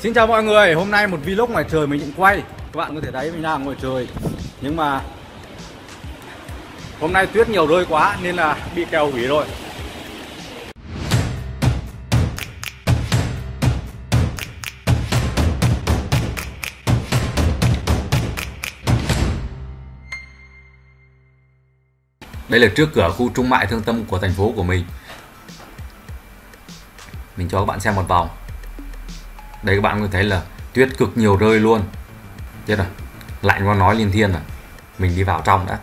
Xin chào mọi người, hôm nay một vlog ngoài trời mình định quay. Các bạn có thể thấy mình đang ngoài trời. Nhưng mà Hôm nay tuyết nhiều rơi quá nên là bị kèo hủy rồi. Đây là trước cửa khu trung mại thương tâm của thành phố của mình. Mình cho các bạn xem một vòng đây các bạn có thấy là tuyết cực nhiều rơi luôn. Chết rồi. Lạnh quá, nói liên thiên rồi. Mình đi vào trong đã.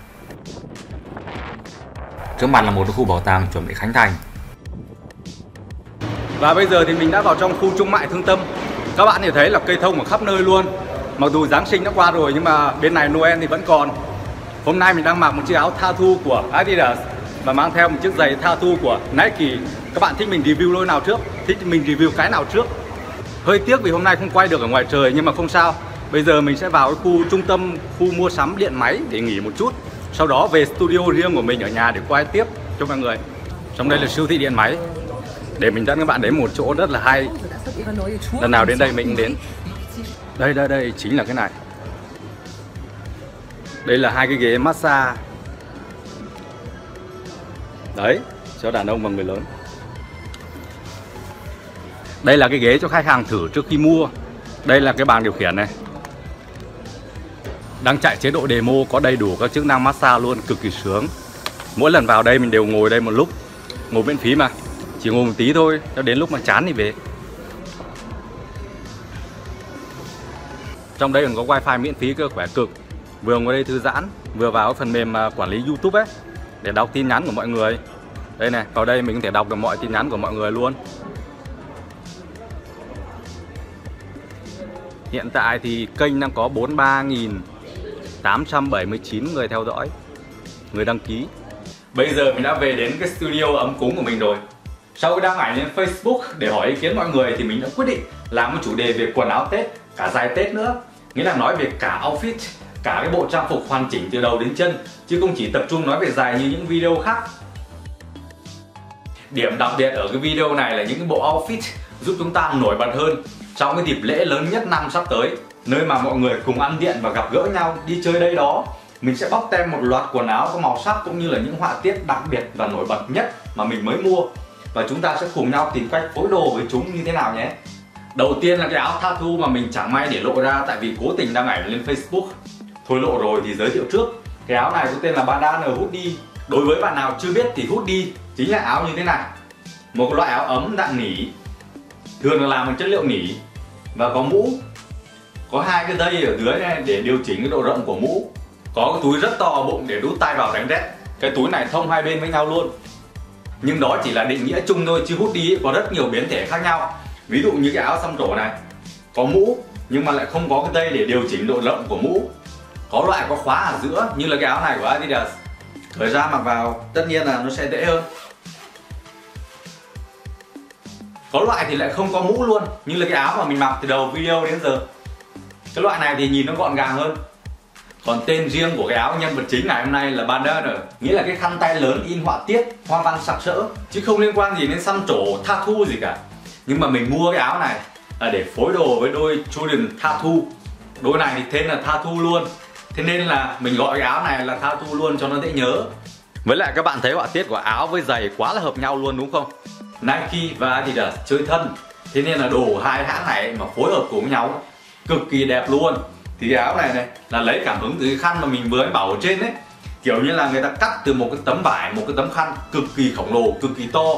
Trước mặt là một khu bảo tàng chuẩn bị khánh thành. Và bây giờ thì mình đã vào trong khu trung mại thương tâm. Các bạn thì thấy là cây thông ở khắp nơi luôn. Mặc dù Giáng sinh đã qua rồi, nhưng mà bên này Noel thì vẫn còn. Hôm nay mình đang mặc một chiếc áo tha thu của Adidas và mang theo một chiếc giày tha thu của Nike. Các bạn thích mình review lôi nào trước? Thích mình review cái nào trước? Hơi tiếc vì hôm nay không quay được ở ngoài trời nhưng mà không sao. Bây giờ mình sẽ vào cái khu trung tâm, khu mua sắm điện máy để nghỉ một chút. Sau đó về studio riêng của mình ở nhà để quay tiếp cho mọi người. Trong đây là siêu thị điện máy. Để mình dẫn các bạn đến một chỗ rất là hay. Lần nào đến đây mình đến. Đây, đây, đây, chính là cái này. Đây là hai cái ghế massage. Đấy, cho đàn ông và người lớn đây là cái ghế cho khách hàng thử trước khi mua. Đây là cái bàn điều khiển này. Đang chạy chế độ demo có đầy đủ các chức năng massage luôn Cực kỳ sướng. Mỗi lần vào đây mình đều ngồi đây một lúc Ngồi miễn phí mà. Chỉ ngồi một tí thôi Cho đến lúc mà chán thì về. Trong đây còn có wifi miễn phí cơ khỏe cực. Vừa ngồi đây thư giãn Vừa vào phần mềm à, quản lý youtube ấy Để đọc tin nhắn của mọi người. Đây này, vào đây mình có thể đọc được mọi tin nhắn của mọi người luôn. Hiện tại thì kênh đang có 43.879 người theo dõi Người đăng ký. Bây giờ mình đã về đến cái studio ấm cúng của mình rồi. Sau khi đăng ảnh lên Facebook để hỏi ý kiến mọi người thì mình đã quyết định làm một chủ đề về quần áo Tết, cả dài Tết nữa. Nghĩa là nói về cả outfit, cả cái bộ trang phục hoàn chỉnh từ đầu đến chân Chứ không chỉ tập trung nói về dài như những video khác. Điểm đặc biệt ở cái video này là những cái bộ outfit giúp chúng ta nổi bật hơn trong cái dịp lễ lớn nhất năm sắp tới, nơi mà mọi người cùng ăn điện và gặp gỡ nhau, đi chơi đây đó, mình sẽ bóc tem một loạt quần áo có màu sắc cũng như là những họa tiết đặc biệt và nổi bật nhất mà mình mới mua. Và chúng ta sẽ cùng nhau tìm cách phối đồ với chúng như thế nào nhé. Đầu tiên là cái áo tattoo mà mình chẳng may để lộ ra tại vì cố tình đăng ảnh lên Facebook. Thôi lộ rồi thì giới thiệu trước. Cái áo này có tên là bandana hoodie. Đối với bạn nào chưa biết thì hoodie chính là áo như thế này. Một loại áo ấm dạng nỉ. Thường là làm bằng chất liệu nỉ và có mũ. Có hai cái dây ở dưới này để điều chỉnh cái độ rộng của mũ. Có cái túi rất to bụng để đút tay vào tránh rét cái túi này thông hai bên với nhau luôn. Nhưng đó chỉ là định nghĩa chung thôi, chứ hút đi có rất nhiều biến thể khác nhau. Ví dụ như cái áo xăm trổ này, có mũ, nhưng mà lại không có cái dây để điều chỉnh độ rộng của mũ. Có loại có khóa ở giữa, như là cái áo này của Adidas. Thời gian mặc vào, tất nhiên là nó sẽ dễ hơn. Có loại thì lại không có mũ luôn, như là cái áo mà mình mặc từ đầu video đến giờ. Cái loại này thì nhìn nó gọn gàng hơn. Còn tên riêng của cái áo nhân vật chính ngày hôm nay là bandana nghĩa là cái khăn tay lớn in họa tiết, hoa văn sặc sỡ, chứ không liên quan gì đến xăm trổ tattoo gì cả. Nhưng mà mình mua cái áo này là để phối đồ với đôi Jordan tattoo đôi này thì tên là tattoo luôn. Thế nên là mình gọi cái áo này là tattoo luôn cho nó dễ nhớ. Với lại các bạn thấy họa tiết của áo với giày quá là hợp nhau luôn, đúng không? Nike và Adidas chơi thân. Thế nên là đồ hai hãng này mà phối hợp cùng nhau, cực kỳ đẹp luôn. Thì cái áo này này, là lấy cảm hứng từ cái khăn mà mình vừa mới bảo ở trên đấy kiểu như là người ta cắt từ một cái tấm vải, một cái tấm khăn cực kỳ khổng lồ, cực kỳ to.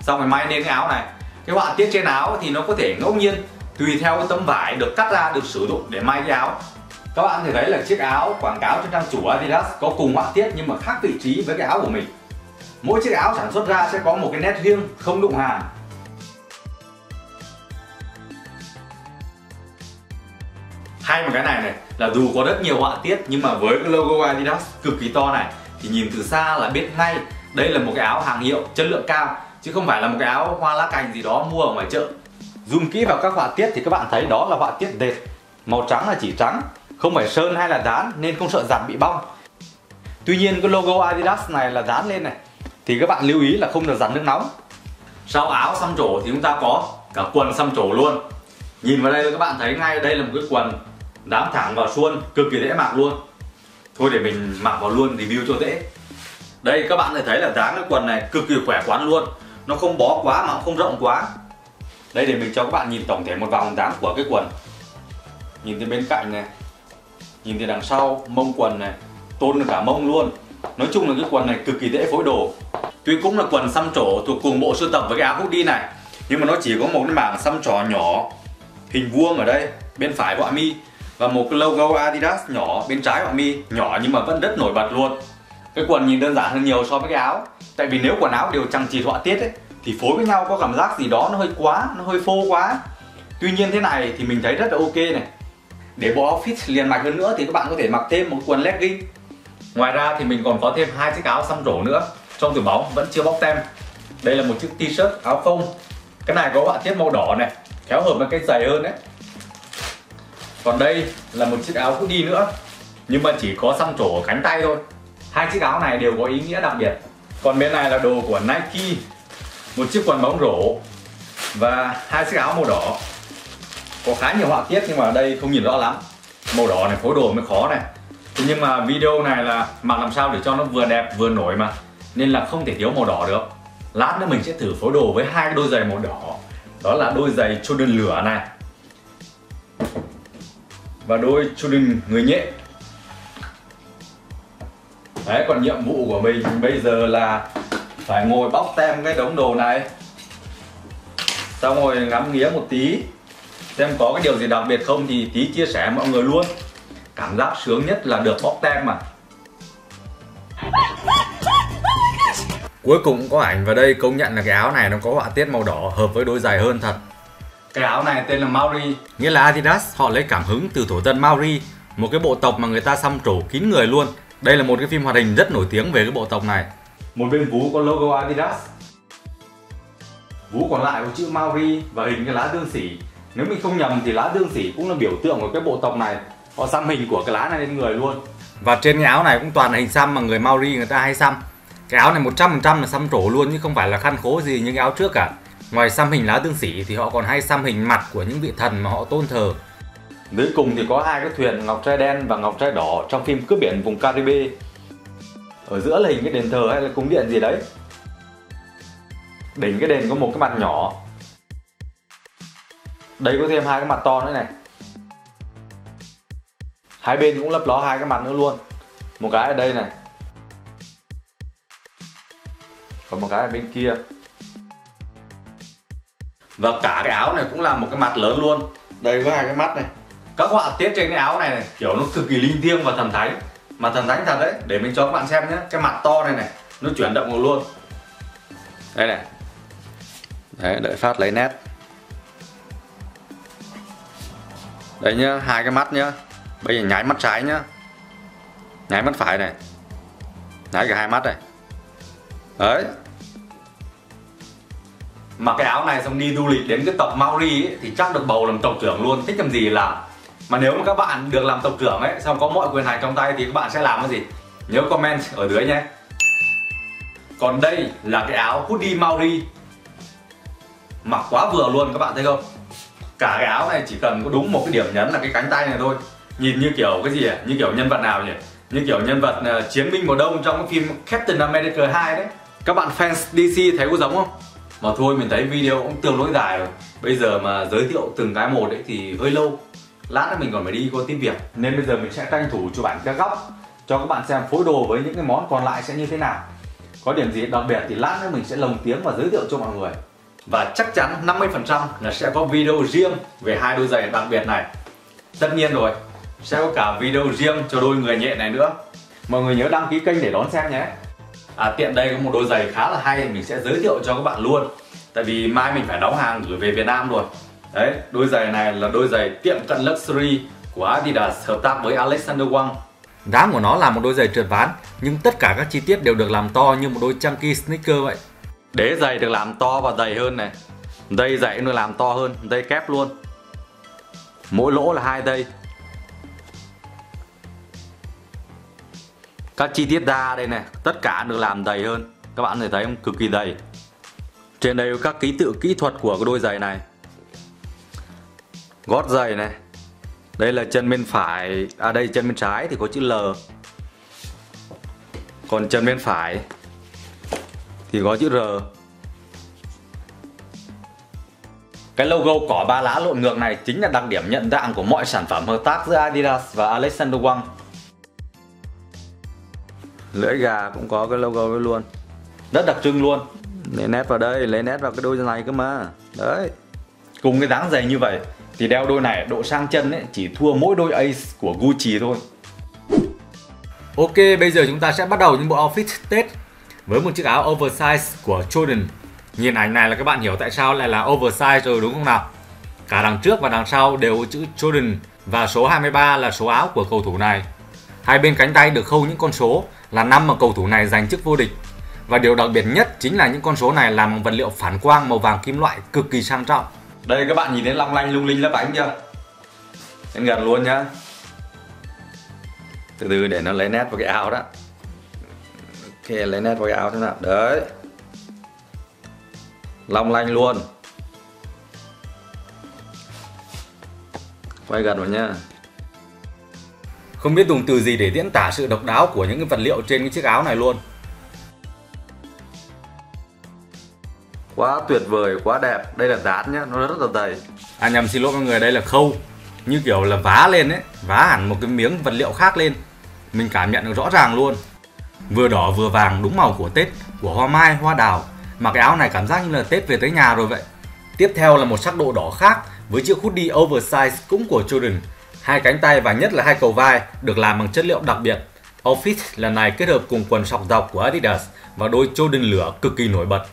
Xong rồi may nên cái áo này. Cái họa tiết trên áo thì nó có thể ngẫu nhiên, tùy theo cái tấm vải được cắt ra, được sử dụng để may cái áo. Các bạn thể thấy là chiếc áo quảng cáo trên trang chủ Adidas có cùng họa tiết nhưng mà khác vị trí với cái áo của mình mỗi chiếc áo sản xuất ra sẽ có một cái nét riêng, không đụng hàng. Hay một cái này này, là dù có rất nhiều họa tiết, nhưng mà với cái logo Adidas cực kỳ to này, thì nhìn từ xa là biết ngay đây là một cái áo hàng hiệu, chất lượng cao. Chứ không phải là một cái áo hoa lá cành gì đó mua ở ngoài chợ. Zoom kỹ vào các họa tiết thì các bạn thấy đó là họa tiết dệt màu trắng là chỉ trắng, không phải sơn hay là dán nên không sợ giảm bị bong. Tuy nhiên, cái logo Adidas này là dán lên này thì các bạn lưu ý là không được dằn nước nóng. Sau áo xăm trổ thì chúng ta có cả quần xăm trổ luôn. Nhìn vào đây các bạn thấy ngay đây là một cái quần đám thẳng vào xuân cực kỳ dễ mặc luôn. Thôi để mình mặc vào luôn, review cho dễ. Đây, các bạn thấy là dáng cái quần này cực kỳ khỏe khoắn luôn. Nó không bó quá mà cũng không rộng quá. Đây, để mình cho các bạn nhìn tổng thể một vòng dáng của cái quần. Nhìn từ bên cạnh này, nhìn từ đằng sau, mông quần này, tôn được cả mông luôn nói chung là cái quần này cực kỳ dễ phối đồ. Tuy cũng là quần xăm trổ thuộc cùng bộ sưu tập với cái áo hoodie này, nhưng mà nó chỉ có một cái mảng xăm trổ nhỏ, hình vuông ở đây, bên phải của mi và một cái logo Adidas nhỏ bên trái của mi nhỏ nhưng mà vẫn rất nổi bật luôn. Cái quần nhìn đơn giản hơn nhiều so với cái áo, tại vì nếu quần áo đều chẳng chỉ họa tiết ấy, thì phối với nhau có cảm giác gì đó nó hơi quá, nó hơi phô quá. Tuy nhiên thế này thì mình thấy rất là ok này. Để bộ outfit liền mạch hơn nữa thì các bạn có thể mặc thêm một quần legging ngoài ra thì mình còn có thêm hai chiếc áo xăm rổ nữa. Trong tủ bóng vẫn chưa bóc tem. Đây là một chiếc t-shirt áo phông. Cái này có họa tiết màu đỏ này, khéo hợp với cái dày hơn đấy. Còn đây là một chiếc áo hoodie nữa, nhưng mà chỉ có xăm trổ ở cánh tay thôi. Hai chiếc áo này đều có ý nghĩa đặc biệt. Còn bên này là đồ của Nike, một chiếc quần bóng rổ và hai chiếc áo màu đỏ. Có khá nhiều họa tiết nhưng mà ở đây không nhìn rõ lắm. Màu đỏ này phối đồ mới khó này thế nhưng mà video này là mặc làm sao để cho nó vừa đẹp vừa nổi mà. Nên là không thể thiếu màu đỏ được. Lát nữa mình sẽ thử phối đồ với hai đôi giày màu đỏ. Đó là đôi giày Jordan lửa này. Và đôi Jordan người nhện. Đấy, còn nhiệm vụ của mình bây giờ là phải ngồi bóc tem cái đống đồ này. Xong rồi ngắm nghía một tí, xem có cái điều gì đặc biệt không thì tí chia sẻ mọi người luôn cảm giác sướng nhất là được bóc tem mà. Cuối cùng có ảnh vào đây công nhận là cái áo này nó có họa tiết màu đỏ hợp với đôi giày hơn thật. Cái áo này tên là Maori. Nghĩa là Adidas họ lấy cảm hứng từ thổ dân Maori một cái bộ tộc mà người ta xăm trổ kín người luôn. Đây là một cái phim hoạt hình rất nổi tiếng về cái bộ tộc này. Một bên vú có logo Adidas. Vú còn lại có chữ Maori và hình cái lá dương sỉ. Nếu mình không nhầm thì lá dương sỉ cũng là biểu tượng của cái bộ tộc này họ xăm hình của cái lá này lên người luôn. Và trên cái áo này cũng toàn là hình xăm mà người Maori người ta hay xăm. Cái áo này 100% là xăm trổ luôn chứ không phải là khăn khố gì như cái áo trước cả. Ngoài xăm hình lá tương sĩ thì họ còn hay xăm hình mặt của những vị thần mà họ tôn thờ. Dưới cùng thì có hai cái thuyền ngọc trai đen và ngọc trai đỏ trong phim cướp biển vùng Caribe. Ở giữa là hình cái đền thờ hay là cung điện gì đấy? Đỉnh cái đền có một cái mặt nhỏ. Đây có thêm hai cái mặt to nữa này hai bên cũng lấp ló hai cái mặt nữa luôn. Một cái ở đây này. Còn một cái ở bên kia. Và cả cái áo này cũng là một cái mặt lớn luôn. Đây có hai cái mắt này. Các họa tiết trên cái áo này, này kiểu nó cực kỳ linh thiêng và thần thánh. Mà thần thánh thật đấy để mình cho các bạn xem nhé. Cái mặt to này này nó chuyển động luôn. Đây này. Đấy đợi phát lấy nét. Đây nhá hai cái mắt nhá bây giờ nháy mắt trái nhá. Nháy mắt phải này. Nháy cả hai mắt này. Đấy. Mặc cái áo này xong đi du lịch đến cái tộc Maori ấy, thì chắc được bầu làm tộc trưởng luôn. Thích làm gì làm. Mà nếu mà các bạn được làm tộc trưởng ấy xong có mọi quyền hành trong tay thì các bạn sẽ làm cái gì? Nhớ comment ở dưới nhé. Còn đây là cái áo hoodie Maori. Mặc quá vừa luôn các bạn thấy không? Cả cái áo này chỉ cần có đúng một cái điểm nhấn là cái cánh tay này thôi nhìn như kiểu cái gì à như kiểu nhân vật nào nhỉ? Như kiểu nhân vật uh, chiến binh mùa đông trong cái phim Captain America 2 đấy. Các bạn fans DC thấy có giống không? Mà thôi mình thấy video cũng tương đối dài rồi. Bây giờ mà giới thiệu từng cái một ấy thì hơi lâu. Lát nữa mình còn phải đi có tìm việc nên bây giờ mình sẽ tranh thủ chụp ảnh các góc cho các bạn xem phối đồ với những cái món còn lại sẽ như thế nào. Có điểm gì đặc biệt thì lát nữa mình sẽ lồng tiếng và giới thiệu cho mọi người. Và chắc chắn 50% là sẽ có video riêng về hai đôi giày đặc biệt này. Tất nhiên rồi sẽ có cả video riêng cho đôi người nhẹ này nữa. Mọi người nhớ đăng ký kênh để đón xem nhé. À, tiện đây có một đôi giày khá là hay mình sẽ giới thiệu cho các bạn luôn. Tại vì mai mình phải đóng hàng gửi về Việt Nam rồi đấy đôi giày này là đôi giày tiệm cận luxury của Adidas hợp tác với Alexander Wang. Dáng của nó là một đôi giày trượt ván nhưng tất cả các chi tiết đều được làm to như một đôi chunky sneaker vậy. Đế giày được làm to và dày hơn này. Dây giày được làm to hơn dây kép luôn. Mỗi lỗ là hai dây các chi tiết đa đây này, tất cả được làm dày hơn. Các bạn có thể thấy không? Cực kỳ dày trên đây có các ký tự kỹ thuật của cái đôi giày này. Gót giày này. Đây là chân bên phải à đây, chân bên trái thì có chữ L. Còn chân bên phải thì có chữ R. Cái logo cỏ ba lá lộn ngược này chính là đặc điểm nhận dạng của mọi sản phẩm hợp tác giữa Adidas và Alexander Wang lưỡi gà cũng có cái logo đó luôn rất đặc trưng luôn lấy nét vào đây lấy nét vào cái đôi này cơ mà đấy cùng cái dáng giày như vậy thì đeo đôi này độ sang chân ấy chỉ thua mỗi đôi Ace của Gucci thôi Ok, bây giờ chúng ta sẽ bắt đầu những bộ outfit Tết với một chiếc áo oversize của Jordan. Nhìn ảnh này là các bạn hiểu tại sao lại là oversize rồi đúng không nào? Cả đằng trước và đằng sau đều có chữ Jordan và số 23 là số áo của cầu thủ này. Hai bên cánh tay được khâu những con số là năm mà cầu thủ này giành chức vô địch. Và điều đặc biệt nhất chính là những con số này làm bằng vật liệu phản quang màu vàng kim loại cực kỳ sang trọng. Đây các bạn nhìn thấy long lanh lung linh lấp ánh chưa? Đến gần luôn nhá. Từ từ để nó lấy nét vào cái áo đó. Ok, lấy nét vào cái áo thế nào. Đấy. Long lanh luôn. Quay gần vào nhá. Không biết dùng từ gì để diễn tả sự độc đáo của những cái vật liệu trên cái chiếc áo này luôn. Quá tuyệt vời, quá đẹp. Đây là dán nhá, nó rất là dày. À nhầm xin lỗi mọi người, đây là khâu như kiểu là vá lên ấy, vá hẳn một cái miếng vật liệu khác lên. Mình cảm nhận được rõ ràng luôn. Vừa đỏ vừa vàng đúng màu của Tết, của hoa mai, hoa đào. Mà cái áo này cảm giác như là Tết về tới nhà rồi vậy. Tiếp theo là một sắc độ đỏ khác với chiếc hoodie oversize cũng của Jordan. Hai cánh tay và nhất là hai cầu vai được làm bằng chất liệu đặc biệt. Outfit lần này kết hợp cùng quần sọc dọc của Adidas và đôi Jordan lửa cực kỳ nổi bật.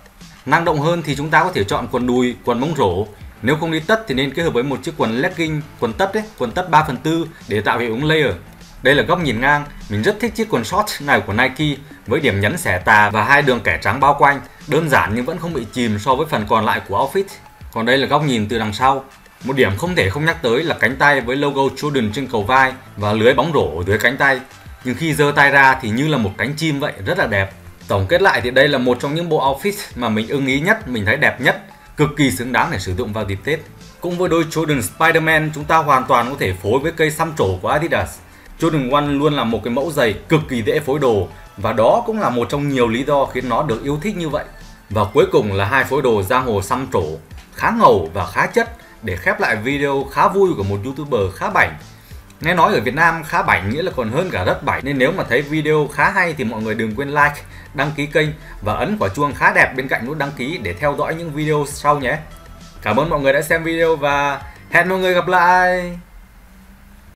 Năng động hơn thì chúng ta có thể chọn quần đùi, quần bóng rổ. Nếu không đi tất thì nên kết hợp với một chiếc quần legging, quần tất đấy, quần tất 3 phần 4 để tạo hiệu ứng layer. Đây là góc nhìn ngang, mình rất thích chiếc quần short này của Nike với điểm nhấn xẻ tà và hai đường kẻ trắng bao quanh, đơn giản nhưng vẫn không bị chìm so với phần còn lại của outfit. Còn đây là góc nhìn từ đằng sau. Một điểm không thể không nhắc tới là cánh tay với logo Jordan trên cầu vai và lưới bóng rổ ở dưới cánh tay. Nhưng khi giơ tay ra thì như là một cánh chim vậy, rất là đẹp. Tổng kết lại thì đây là một trong những bộ outfit mà mình ưng ý nhất, mình thấy đẹp nhất, cực kỳ xứng đáng để sử dụng vào dịp Tết. Cũng với đôi Jordan Spider-Man chúng ta hoàn toàn có thể phối với cây xăm trổ của Adidas. Jordan 1 luôn là một cái mẫu giày cực kỳ dễ phối đồ và đó cũng là một trong nhiều lý do khiến nó được yêu thích như vậy. Và cuối cùng là hai phối đồ giang hồ xăm trổ, khá ngầu và khá chất để khép lại video khá vui của một youtuber khá bảnh. Nghe nói ở Việt Nam khá bảnh nghĩa là còn hơn cả rất bảnh nên nếu mà thấy video khá hay thì mọi người đừng quên like, đăng ký kênh và ấn quả chuông khá đẹp bên cạnh nút đăng ký để theo dõi những video sau nhé. Cảm ơn mọi người đã xem video và hẹn mọi người gặp lại.